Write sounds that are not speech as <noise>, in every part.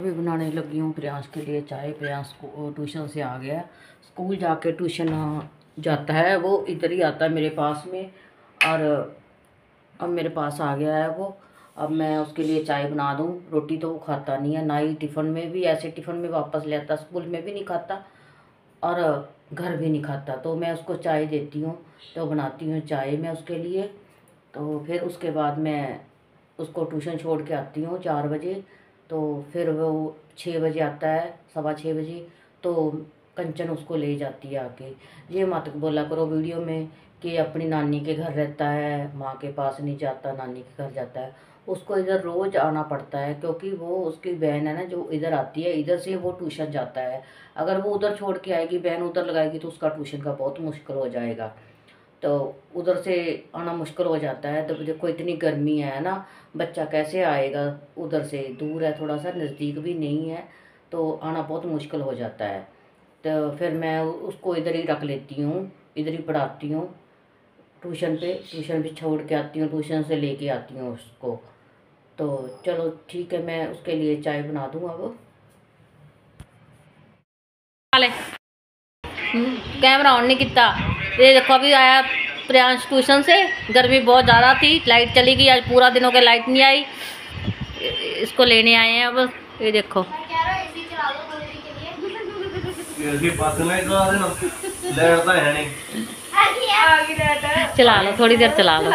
अभी बनाने लगी हूँ प्रियांश के लिए चाय प्रियांश को, ट्यूशन से आ गया। स्कूल जाके ट्यूशन जाता है, वो इधर ही आता है मेरे पास में, और अब मेरे पास आ गया है वो। अब मैं उसके लिए चाय बना दूँ। रोटी तो वो खाता नहीं है, ना ही टिफ़िन में भी, ऐसे टिफ़िन में वापस ले आता, स्कूल में भी नहीं खाता, और घर भी नहीं खाता। तो मैं उसको चाय देती हूँ तो बनाती हूँ चाय मैं उसके लिए। तो फिर उसके बाद मैं उसको ट्यूशन छोड़ के आती हूँ चार बजे। तो फिर वो छः बजे आता है, सवा छः बजे तो कंचन उसको ले जाती है आके। ये मत बोला करो वीडियो में कि अपनी नानी के घर रहता है, माँ के पास नहीं जाता, नानी के घर जाता है। उसको इधर रोज़ आना पड़ता है क्योंकि वो उसकी बहन है ना जो इधर आती है, इधर से वो ट्यूशन जाता है। अगर वो उधर छोड़ के आएगी, बहन उधर लगाएगी तो उसका ट्यूशन का बहुत मुश्किल हो जाएगा। तो उधर से आना मुश्किल हो जाता है तो देखो इतनी गर्मी है ना? बच्चा कैसे आएगा? उधर से दूर है, थोड़ा सा नज़दीक भी नहीं है तो आना बहुत मुश्किल हो जाता है। तो फिर मैं उसको इधर ही रख लेती हूँ, इधर ही पढ़ाती हूँ। ट्यूशन पे, ट्यूशन भी छोड़ के आती हूँ, ट्यूशन से लेके आती हूँ उसको। तो चलो ठीक है, मैं उसके लिए चाय बना दूँ अब। कैमरा ऑन नहीं किया। देखो, अभी आया प्रयांश ट्यूशन से। गर्मी बहुत ज़्यादा थी लाइट चली गई आज पूरा दिनों के लाइट नहीं आई। इसको लेने आए हैं अब ये देखो। चला लो थोड़ी देर चला लो।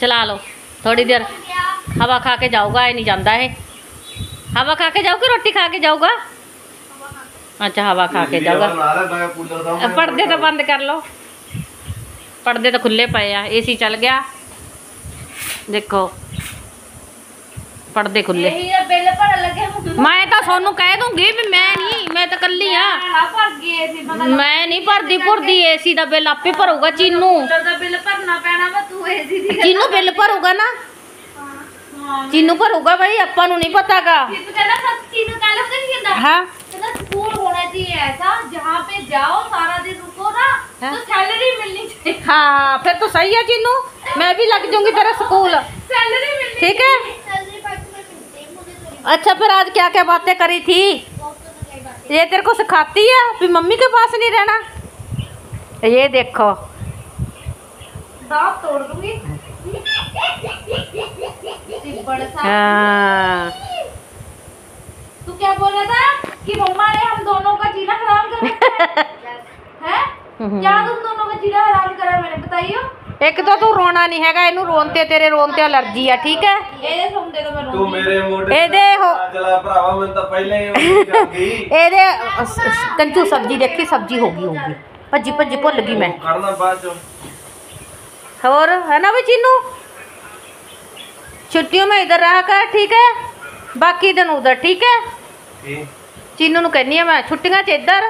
चला लो थोड़ी देर। हवा खा के जाऊगा ये नहीं जानता है। हवा खा के जाओगे रोटी खा के जाऊगा? अच्छा हवा खा के जाऊगा। पर्दे तो बंद कर लो। ਪਰਦੇ ਤਾਂ ਖੁੱਲੇ ਪਏ ਆ ਏਸੀ ਚੱਲ ਗਿਆ ਦੇਖੋ ਪਰਦੇ ਖੁੱਲੇ ਇਹ ਬਿੱਲ ਭਰਨ ਲੱਗੇ ਮੈਂ ਤਾਂ ਤੁਹਾਨੂੰ ਕਹਿ ਦੂੰਗੀ ਵੀ ਮੈਂ ਨਹੀਂ ਮੈਂ ਤਾਂ ਕੱਲੀ ਆ ਮੈਂ ਨਹੀਂ ਭਰਦੀ ਭੁਰਦੀ ਏਸੀ ਦਾ ਬਿੱਲ ਆਪੇ ਭਰੂਗਾ ਚੀਨੂ ਦਾ ਬਿੱਲ ਭਰਨਾ ਪੈਣਾ ਵਾ ਤੂੰ ਏਸੀ ਦੀ ਚੀਨੂ ਬਿੱਲ ਭਰੂਗਾ ਨਾ ਚੀਨੂ ਭਰੂਗਾ ਭਾਈ ਆਪਾਂ ਨੂੰ ਨਹੀਂ ਪਤਾਗਾ ਚੀਨੂ ਕੱਲ ਕਹਿੰਦਾ ਹਾਂ ਕਹਿੰਦਾ ਸਕੂਲ ਹੋਣਾ ਜੀ ਐਸਾ ਜਹਾਂ ਪੇ ਜਾਓ ਸਾਰਾ ਦਿਨ ਰੁਕੋ तो सैलरी मिलनी चाहिए। हाँ फिर तो सही है चीनू मैं भी लग जाऊँगी तेरा स्कूल। सैलरी मिलनी ठीक है? अच्छा फिर आज क्या क्या बातें करी थी? तो ये तेरे को सिखाती है? भी मम्मी के पास नहीं रहना? ये देखो। दांत तोड़ दूँगी। हाँ। तू क्या बोल रहा था? कि मम्मा ने हम दोनों का जीना हराम कर? क्या तुम दोनों का जीना हराम करा मैंने बताइयो ਇੱਕ ਤਾਂ ਤੂੰ ਰੋਣਾ ਨਹੀਂ ਹੈਗਾ ਇਹਨੂੰ ਰੋਣ ਤੇ ਤੇਰੇ ਰੋਣ ਤੇ ਅਲਰਜੀ ਆ ਠੀਕ ਹੈ ये सुन दे तो मैं ਤੂੰ रोऊंगी। ਮੇਰੇ ਮੋਢੇ ਇਹਦੇ ਹੋ ਚਲਾ ਭਰਾਵਾ ਮੈਨੂੰ ਤਾਂ ਪਹਿਲਾਂ ਹੀ ਉਹ ਚੱਲ ਗਈ ਇਹਦੇ <laughs> ਅ, ਸ- ਸ- ਕੰਚੂ ਸਬਜੀ ਦੇਖੀ ਸਬਜੀ ਹੋ ਗਈ ਹੋਊਗੀ ਭੱਜੀ ਭੱਜੀ ਭੁੱਲ ਗਈ ਮੈਂ ਕਰਨਾ ਬਾਅਦ ਚੋਂ और है ना भाई चीनू छुट्टियों में इधर रहा कर ठीक है बाकी दिन उधर ठीक है ਕੀ ਚੀਨੂ ਨੂੰ ਕਹਿੰਨੀ ਆ ਮੈਂ ਛੁੱਟੀਆਂ 'ਚ ਇੱਧਰ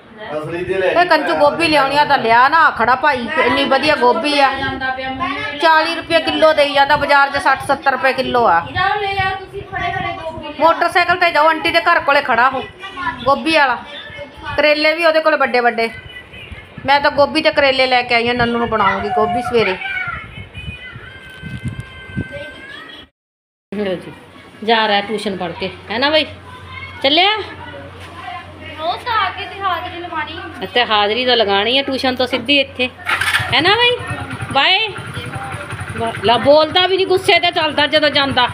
ਅਸਲੀ ਦੇ ਲੈ ਇਹ ਕੰਚੂ ਗੋਭੀ ਲਿਆਉਣੀ ਆ ਤਾਂ ਲਿਆ ਨਾ ਖੜਾ ਭਾਈ ਇੰਨੀ ਵਧੀਆ ਗੋਭੀ ਆ ਜਾਂਦਾ ਪਿਆ ਮੰਮੀ 40 ਰੁਪਏ ਕਿਲੋ ਦੇਈ ਜਾਂਦਾ ਬਾਜ਼ਾਰ 'ਚ 60 70 ਰੁਪਏ ਕਿਲੋ ਆ ਜਾਓ ਲੈ ਜਾਓ ਤੁਸੀਂ ਖੜੇ ਖੜੇ ਗੋਭੀ ਲੈ ਮੋਟਰਸਾਈਕਲ ਤੇ ਜਾਓ ਆਂਟੀ ਦੇ ਘਰ ਕੋਲੇ ਖੜਾ ਹੋ ਗੋਭੀ ਵਾਲਾ ਕਰੇਲੇ ਵੀ ਉਹਦੇ ਕੋਲੇ ਵੱਡੇ ਵੱਡੇ ਮੈਂ ਤਾਂ ਗੋਭੀ ਤੇ ਕਰੇਲੇ ਲੈ ਕੇ ਆਈ ਹਾਂ ਨੰਨੂ ਨੂੰ ਬਣਾਉਂਗੀ ਗੋਭੀ ਸਵੇਰੇ ਲਓ ਜੀ ਜਾ ਰਿਹਾ ਟਿਊਸ਼ਨ ਪੜ੍ਹ ਕੇ ਹੈ ਨਾ ਬਈ ਚੱਲਿਆ ਇੱਥੇ ਹਾਜ਼ਰੀ ਤਾਂ ਲਗਾਣੀ ਹੈ ਟਿਊਸ਼ਨ ਤੋਂ ਸਿੱਧੀ ਇੱਥੇ। ਹੈ ਨਾ ਬਾਈ? ਬਾਏ। ਲਾ ਬੋਲਦਾ ਵੀ ਨਹੀਂ ਗੁੱਸੇ ਤੇ ਚੱਲਦਾ ਜਦੋਂ ਜਾਂਦਾ।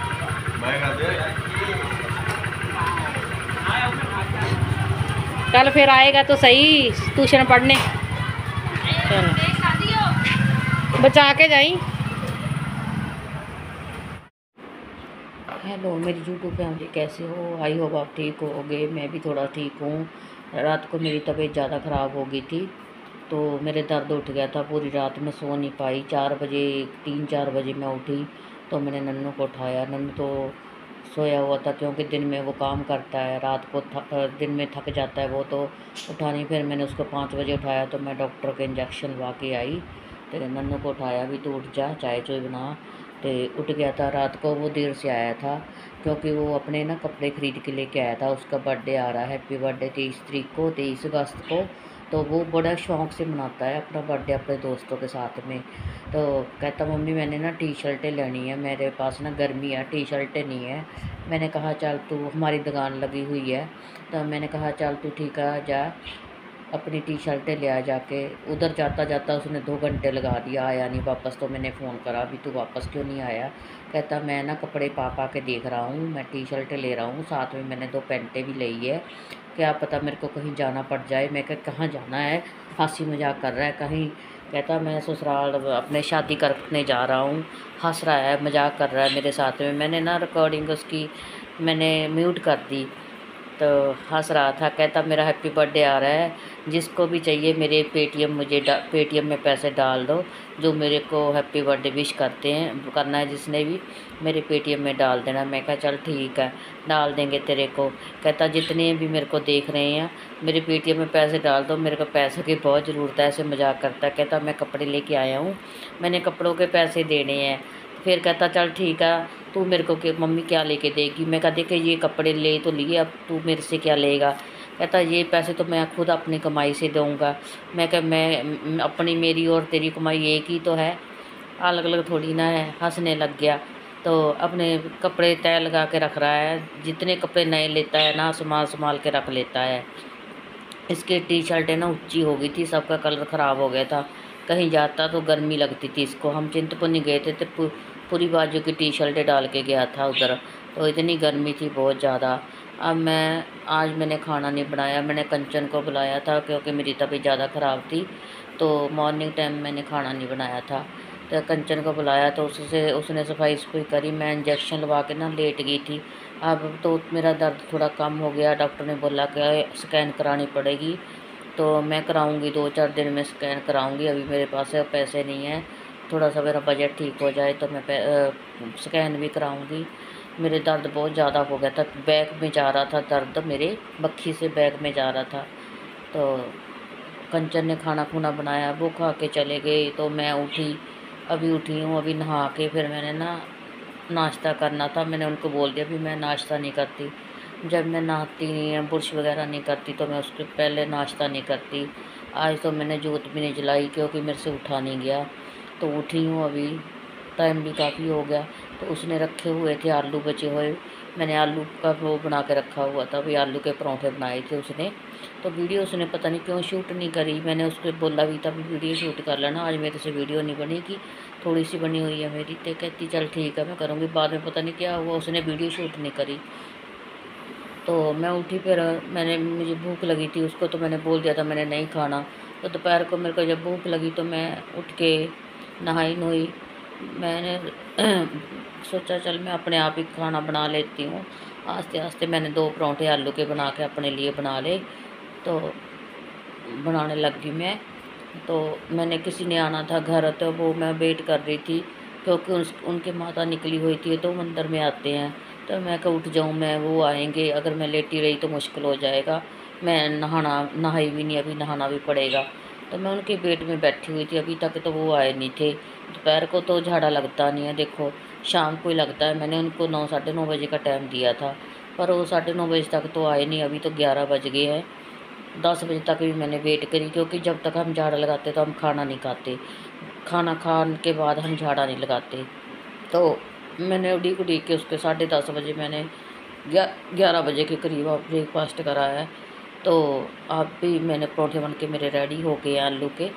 ਕੱਲ ਫਿਰ ਆਏਗਾ ਤਾਂ ਸਹੀ ਟਿਊਸ਼ਨ ਪੜ੍ਹਨੇ। ਬਚਾ ਕੇ ਜਾਈ। हेलो, मेरी यूट्यूब फैमिली कैसे हो? आई होप आप ठीक होगे, मैं भी थोड़ा ठीक हूँ। रात को मेरी तबीयत ज़्यादा ख़राब हो गई थी तो मेरे दर्द उठ गया था, पूरी रात में सो नहीं पाई। चार बजे, तीन चार बजे मैं उठी तो मैंने नन्नू को उठाया। नन्नू तो सोया हुआ था, क्योंकि दिन में वो काम करता है, रात को दिन में थक जाता है वो तो उठा नहीं, फिर मैंने उसको पाँच बजे उठाया तो मैं डॉक्टर के इंजेक्शन लगा के आई तेरे नन्नू को उठाया भी तू उठ जा चाय चुय बना। तो उठ गया था। रात को वो देर से आया था, क्योंकि वो अपने ना कपड़े ख़रीद के लेके आया था। उसका बर्थडे आ रहा है। हैप्पी बर्थडे तेईस तरीक को, तेईस अगस्त को। तो वो बड़ा शौक़ से मनाता है अपना बर्थडे अपने दोस्तों के साथ में। तो कहता, मम्मी, मैंने ना टी शर्टें लेनी है। मेरे पास ना गर्मी है टी शर्टें नहीं है। मैंने कहा, चल तू, हमारी दुकान लगी हुई है। तो मैंने कहा, चल तू, ठीक है जा। अपनी टी शर्टें ले आ जाके, उधर जाता जाता उसने दो घंटे लगा दिया, आया नहीं वापस तो मैंने फ़ोन करा, अभी तू वापस क्यों नहीं आया? कहता, मैं ना कपड़े पा पा के देख रहा हूँ, मैं टी शर्टें ले रहा हूँ, साथ में मैंने दो पेंटें भी ली है। क्या पता मेरे को कहीं जाना पड़ जाए? मैं कह, कहाँ जाना है? हँसी मज़ाक कर रहा है कहीं? कहता, मैं ससुराल, अपने शादी करने जा रहा हूँ, हंस रहा है, मज़ाक कर रहा है मेरे साथ में। मैंने ना रिकॉर्डिंग उसकी, मैंने म्यूट कर दी। तो हंस रहा था, कहता, मेरा हैप्पी बर्थडे आ रहा है। जिसको भी चाहिए मेरे पेटीएम मुझे पेटीएम में पैसे डाल दो। जो मेरे को हैप्पी बर्थडे विश करते हैं करना है जिसने भी, मेरे पेटीएम में डाल देना। मैं कहा, चल ठीक है, डाल देंगे तेरे को। कहता, जितने भी मेरे को देख रहे हैं, मेरे पेटीएम में पैसे डाल दो। मेरे को पैसों की बहुत ज़रूरत है, ऐसे मज़ाक करता कहता, मैं कपड़े लेके आया हूँ। मैंने कपड़ों के पैसे देने हैं। फिर कहता, चल ठीक है, तू मेरे को कि, मम्मी क्या लेके देगी? मैं कहा देखे ये कपड़े ले तो लिए, अब तू मेरे से क्या लेगा? कहता, ये पैसे तो मैं खुद अपनी कमाई से दूँगा। मैं कह, मैं अपनी मेरी और तेरी कमाई एक ही तो है। अलग अलग थोड़ी ना है, हंसने लग गया। तो अपने कपड़े तय लगा के रख रहा है, जितने कपड़े नए लेता है ना, संभाल संभाल के रख लेता है। इसकी टी शर्ट है ना, ऊँची हो गई थी, सबका कलर ख़राब हो गया था। कहीं जाता तो गर्मी लगती थी इसको। हम चिंतपुर्णी गए थे तो पूरी बाजू की टी शर्टें डाल के गया था उधर तो इतनी गर्मी थी बहुत ज़्यादा। अब मैं, आज मैंने खाना नहीं बनाया, मैंने कंचन को बुलाया था क्योंकि मेरी तबीयत ज़्यादा ख़राब थी तो मॉर्निंग टाइम मैंने खाना नहीं बनाया था। तो कंचन को बुलाया तो उससे उसने सफ़ाई सफ़ाई करी, मैं इंजेक्शन लगा के ना लेट गई थी। अब तो मेरा दर्द थोड़ा कम हो गया डॉक्टर ने बोला कि स्कैन करानी पड़ेगी तो मैं कराऊँगी, दो चार दिन में स्कैन कराऊँगी, अभी मेरे पास पैसे नहीं हैं। थोड़ा सा मेरा बजट ठीक हो जाए तो मैं स्कैन भी कराऊँगी। मेरे दर्द बहुत ज़्यादा हो गया था। बैक में जा रहा था दर्द, मेरे बक्खी से बैक में जा रहा था। तो कंचन ने खाना खुना बनाया, वो खा के चले गए। तो मैं उठी, अभी उठी हूँ, अभी नहा के फिर मैंने ना नाश्ता करना था। मैंने उनको बोल दिया भी मैं नाश्ता नहीं करती। जब मैं नहाती नहीं है बुरश वगैरह नहीं करती तो मैं उसके पहले नाश्ता नहीं करती। आज तो मैंने जोत भी नहीं जलाई क्योंकि मेरे से उठा नहीं गया। तो उठी हूँ अभी। टाइम भी काफ़ी हो गया। तो उसने रखे हुए थे आलू बचे हुए। मैंने आलू का वो बना के रखा हुआ था। भाई आलू के परौंठे बनाए थे उसने। तो वीडियो उसने पता नहीं क्यों शूट नहीं करी। मैंने उसको बोला भी था भी वीडियो शूट कर लेना। आज मेरे से वीडियो नहीं बनेगी। थोड़ी सी बनी हुई है मेरी। तो कहती, चल ठीक है, मैं करूँगी। बाद में पता नहीं क्या हुआ, उसने वीडियो शूट नहीं करी। तो मैं उठी फिर, मैंने, मुझे भूख लगी थी उसको तो मैंने बोल दिया था, मैंने नहीं खाना। तो दोपहर को मेरे को जब भूख लगी तो मैं उठ के नहाई नोई मैंने, <clears throat> सोचा चल मैं अपने आप ही खाना बना लेती हूँ। आस्ते आस्ते मैंने दो परौंठे आलू के बना के अपने लिए बना ले तो बनाने लग मैं। तो मैंने किसी ने आना था घर तो वो मैं वेट कर रही थी, क्योंकि उस उनके माता निकली हुई थी तो मंदिर में आते हैं। तो मैं कह, उठ जाऊँ, मैं वो आएँगे, अगर मैं लेटी रही तो मुश्किल हो जाएगा। मैं नहाना, नहाई भी नहीं, अभी नहाना भी पड़ेगा। तो मैं उनके पेट में बैठी हुई थी, अभी तक तो वो आए नहीं थे। दोपहर को तो झाड़ा लगता नहीं है, देखो, शाम को ही लगता है। मैंने उनको नौ, साढ़े नौ बजे का टाइम दिया था, पर वो साढ़े नौ बजे तक तो आए नहीं, अभी तो ग्यारह बज गए हैं। दस बजे तक भी मैंने वेट करी, क्योंकि जब तक हम झाड़ा लगाते तो हम खाना नहीं खाते। खाना खाने के बाद हम झाड़ा नहीं लगाते। तो मैंने उड़ीक उड़ीक के उसके साढ़े दस बजे मैंने ग्यारह बजे के करीब ब्रेकफास्ट करा है। तो आप भी मैंने परोठे बन के मेरे रेडी हो गए आलू के।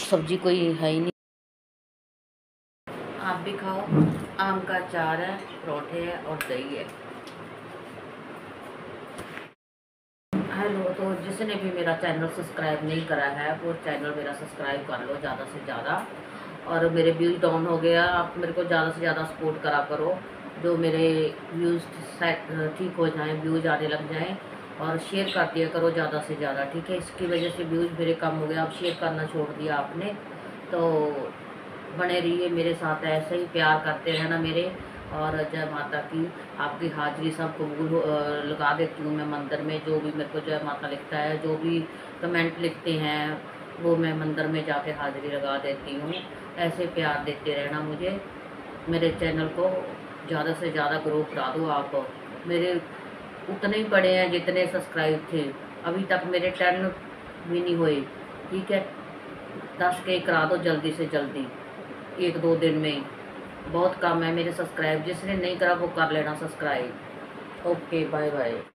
सब्ज़ी कोई है ही नहीं। आप भी खाओ। आम का अचार है, परोठे है और दही है। हेलो तो जिसने भी मेरा चैनल सब्सक्राइब नहीं करा है, वो चैनल मेरा सब्सक्राइब कर लो ज़्यादा से ज़्यादा। और मेरे व्यूज़ डाउन हो गया, आप मेरे को ज़्यादा से ज़्यादा सपोर्ट करा करो। जो मेरे व्यूज़ ठीक हो जाएँ व्यूज़ आने लग जाएँ और शेयर कर दिया करो ज़्यादा से ज़्यादा, ठीक है? इसकी वजह से व्यूज़ मेरे कम हो गए, अब शेयर करना छोड़ दिया आपने। तो बने रहिए मेरे साथ, ऐसे ही प्यार करते रहना मेरे और जय माता की। आपकी हाजिरी सब कबूल लगा देती हूँ मैं मंदिर में। जो भी मेरे को जय माता लिखता है, जो भी कमेंट लिखते हैं, वो मैं मंदिर में जाके हाजिरी लगा देती हूँ। ऐसे प्यार देते रहना मुझे। मेरे चैनल को ज़्यादा से ज़्यादा ग्रो करा दो आप। मेरे उतने ही पड़े हैं जितने सब्सक्राइब थे। अभी तक मेरे टेन भी नहीं हुए। ठीक है? दस के करा दो जल्दी से जल्दी। एक दो दिन में। बहुत कम है मेरे सब्सक्राइब जिसने नहीं करा वो कर लेना सब्सक्राइब ओके बाय बाय